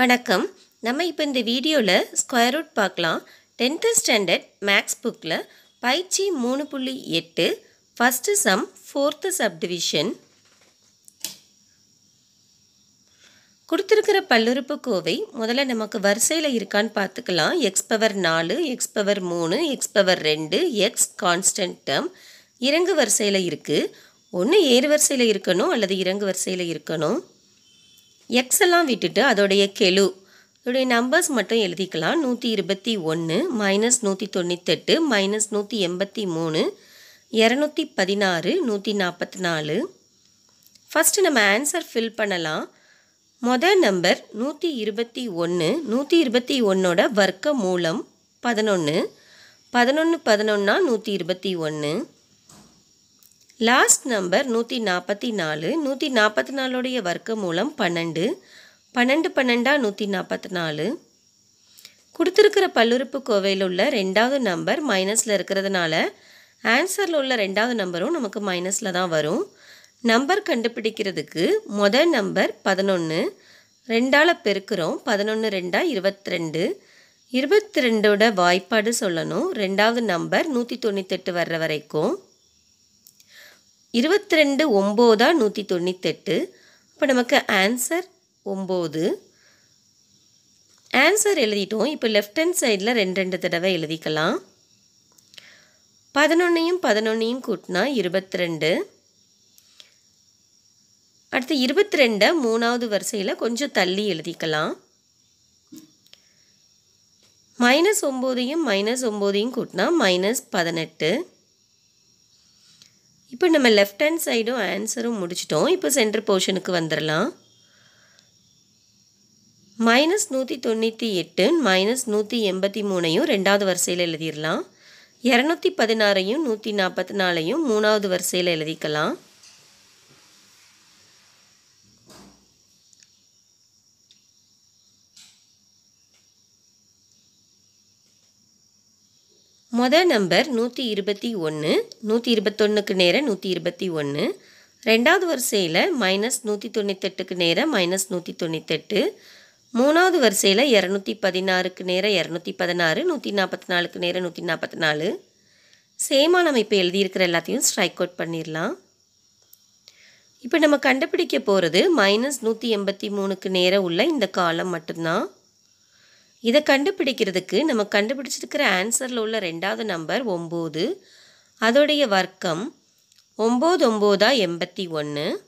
வணக்கம். நம்ம இப்போ இந்த வீடியோவில் ஸ்கொயர் ரூட் பார்க்கலாம். டென்த்து ஸ்டாண்டர்ட் மேக்ஸ் புக்கில் பயிற்சி மூணு புள்ளி எட்டு ஃபஸ்ட்டு சம் ஃபோர்த்து சப்டிவிஷன் கொடுத்துருக்கிற பல்லுறுப்புக்கோவை முதல்ல நமக்கு வரிசையில் இருக்கான்னு பார்த்துக்கலாம். எக்ஸ் பவர் நாலு எக்ஸ் பவர் மூணு எக்ஸ் பவர் ரெண்டு எக்ஸ் கான்ஸ்டன்ட் டேர்ம் இறங்கு வரிசையில் இருக்குது ஒன்று ஏறு வரிசையில் இருக்கணும் அல்லது இறங்கு வரிசையில் இருக்கணும்? எக்ஸ் எல்லாம் விட்டுட்டு அதோடைய கெழு. அதோடைய நம்பர்ஸ் மட்டும் எழுதிக்கலாம். நூற்றி இருபத்தி ஒன்று மைனஸ் நூற்றி தொண்ணூத்தெட்டு மைனஸ் நூற்றி எண்பத்தி மூணு இரநூத்தி பதினாறு நூற்றி நாற்பத்தி நாலு. ஃபஸ்ட்டு நம்ம ஆன்சர் ஃபில் பண்ணலாம். மொதல் நம்பர் நூற்றி இருபத்தி ஒன்று நூற்றி இருபத்தி ஒன்றோட வர்க்க மூலம் பதினொன்று பதினொன்று பதினொன்னா நூற்றி இருபத்தி ஒன்று லாஸ்ட் நம்பர் நூற்றி நாற்பத்தி நாலு நூற்றி நாற்பத்தி நாலுடைய வர்க்க மூலம் பன்னெண்டு. பன்னெண்டு பன்னெண்டா நூற்றி நாற்பத்தி நாலு கொடுத்துருக்கிற பல்லுறுப்பு கோவையில் உள்ள ரெண்டாவது நம்பர் மைனஸில் இருக்கிறதுனால ஆன்சரில் உள்ள ரெண்டாவது நம்பரும் நமக்கு மைனஸில் தான் வரும். நம்பர் கண்டுபிடிக்கிறதுக்கு மொதல் நம்பர் பதினொன்று ரெண்டால் பெருக்கிறோம். பதினொன்று ரெண்டா இருபத்தி ரெண்டு இருபத்தி ரெண்டோட வாய்ப்பாடு சொல்லணும். ரெண்டாவது நம்பர் நூற்றி தொண்ணூத்தெட்டு வர்ற வரைக்கும். இருபத்தி ரெண்டு ஒம்போதா நூற்றி தொண்ணூத்தெட்டு? இப்போ நமக்கு ஆன்சர் ஒம்பது. ஆன்சர் எழுதிட்டோம். இப்போ லெஃப்ட் ஹேண்ட் சைடில் ரெண்டு ரெண்டு தடவை எழுதிக்கலாம். பதினொன்னையும் பதினொன்னையும் கூட்டினா இருபத்தி ரெண்டு அடுத்து இருபத்தி ரெண்டை மூணாவது வரிசையில் கொஞ்சம் தள்ளி எழுதிக்கலாம். மைனஸ் ஒம்போதையும் மைனஸ் ஒம்போதையும் கூட்டினா மைனஸ் பதினெட்டு. இப்போ நம்ம லெஃப்ட் ஹேண்ட் சைடும் ஆன்சரும் முடிச்சிட்டோம். இப்போ சென்டர் போர்ஷனுக்கு வந்துடலாம் மைனஸ் நூற்றி தொண்ணூற்றி எட்டு மைனஸ் நூற்றி எண்பத்தி மூணையும் ரெண்டாவது வரிசையில் எழுதிடலாம் இரநூத்தி பதினாறையும் நூற்றி நாற்பத்தி நாலையும் மூணாவது வரிசையில் எழுதிக்கலாம். மொதல் நம்பர் நூற்றி இருபத்தி ஒன்று நூற்றி இருபத்தொன்னுக்கு நேரம் நூற்றி இருபத்தி ஒன்று ரெண்டாவது வரிசையில் மைனஸ் நூற்றி தொண்ணூத்தெட்டுக்கு நேரம் மைனஸ் நூற்றி தொண்ணூத்தெட்டு மூணாவது வரிசையில் இரநூத்தி பதினாறுக்கு நேரம் இரநூத்தி பதினாறு நூற்றி நாற்பத்தி நாலுக்கு நேரம் நூற்றி நாற்பத்தி நாலு. சேமாக நம்ம இப்போ எழுதியிருக்கிற எல்லாத்தையும் ஸ்ட்ரைக் அவுட் பண்ணிடலாம் இப்போ நம்ம கண்டுபிடிக்க போகிறது மைனஸ் நூற்றி எண்பத்தி மூணுக்கு நேரம் உள்ள இந்த காலம் மட்டும்தான். இதை கண்டுபிடிக்கிறதுக்கு நம்ம கண்டுபிடிச்சிருக்கிற ஆன்சரில் உள்ள ரெண்டாவது நம்பர் ஒம்பது. அதோடைய வர்க்கம் ஒம்பது ஒம்போதா எண்பத்தி ஒன்று.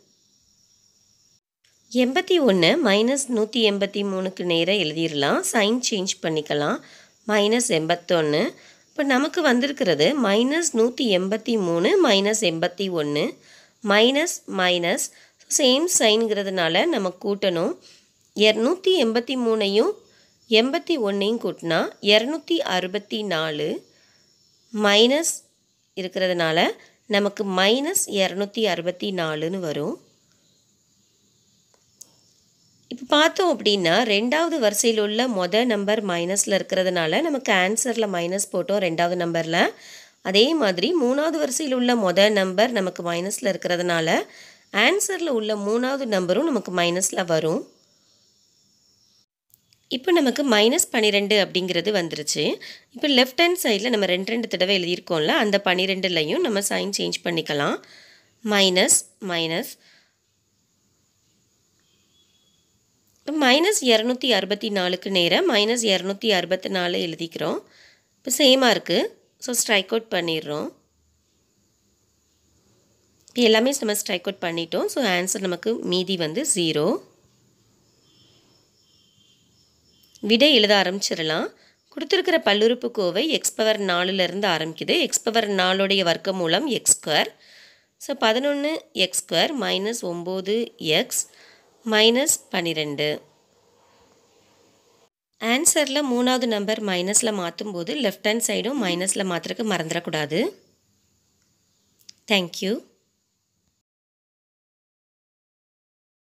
எண்பத்தி ஒன்று மைனஸ் நூற்றி எண்பத்தி மூணுக்கு நேராக எழுதிடலாம் சைன் சேஞ்ச் பண்ணிக்கலாம். மைனஸ் எண்பத்தொன்று இப்போ நமக்கு வந்திருக்கிறது மைனஸ் நூற்றி எண்பத்தி மூணு மைனஸ் எண்பத்தி ஒன்று. மைனஸ் மைனஸ் சேம் சைனுங்கிறதுனால நம்ம கூட்டணும். இரநூத்தி எண்பத்தி மூணையும் எண்பத்தி ஒன்றையும் கூட்டினா இரநூத்தி அறுபத்தி நாலு மைனஸ் இருக்கிறதுனால நமக்கு மைனஸ் இரநூத்தி அறுபத்தி நாலுன்னு வரும். இப்போ பார்த்தோம் அப்படின்னா ரெண்டாவது வரிசையில் உள்ள மொதல் நம்பர் மைனஸில் இருக்கிறதுனால நமக்கு ஆன்சரில் மைனஸ் போட்டோம் ரெண்டாவது நம்பரில் அதே மாதிரி மூணாவது வரிசையில் உள்ள மொதல் நம்பர் நமக்கு மைனஸில் இருக்கிறதுனால ஆன்சரில் உள்ள மூணாவது நம்பரும் நமக்கு மைனஸில் வரும். இப்போ நமக்கு மைனஸ் பன்னிரெண்டு அப்படிங்கிறது வந்துருச்சு. இப்போ லெஃப்ட் ஹேண்ட் சைடில் நம்ம ரெண்டு ரெண்டு தடவை எழுதியிருக்கோம்ல அந்த பன்னிரெண்டுலையும் நம்ம சைன் சேஞ்ச் பண்ணிக்கலாம். மைனஸ் மைனஸ் மைனஸ் இரநூத்தி அறுபத்தி நாலுக்கு நேராக மைனஸ் இரநூத்தி அறுபத்தி நாலு எழுதிக்கிறோம். இப்போ சேமாக இருக்குது ஸோ ஸ்ட்ரைக் அவுட் பண்ணிடுறோம். இப்போ எல்லாமே நம்ம ஸ்ட்ரைக் அவுட் பண்ணிட்டோம். ஸோ ஆன்சர் நமக்கு மீதி வந்து ஜீரோ விடை எழுத ஆரம்பிச்சிடலாம். கொடுத்துருக்கிற பல்லுறுப்புக்கோவை எக்ஸ் பவர் நாலுலேருந்து ஆரம்பிக்குது. எக்ஸ் பவர் நாலுடைய வர்க்க மூலம் எக்ஸ் ஸ்கொயர் ஸோ பதினொன்று எக்ஸ் ஸ்கொயர் மைனஸ் ஒம்பது எக்ஸ் மைனஸ் பன்னிரெண்டு. ஆன்சரில் மூணாவது நம்பர் மைனஸில் மாற்றும் போது லெஃப்ட் ஹேண்ட் சைடும் மைனஸில் மாற்றுறதுக்கு மறந்துடக்கூடாது. தேங்க்யூ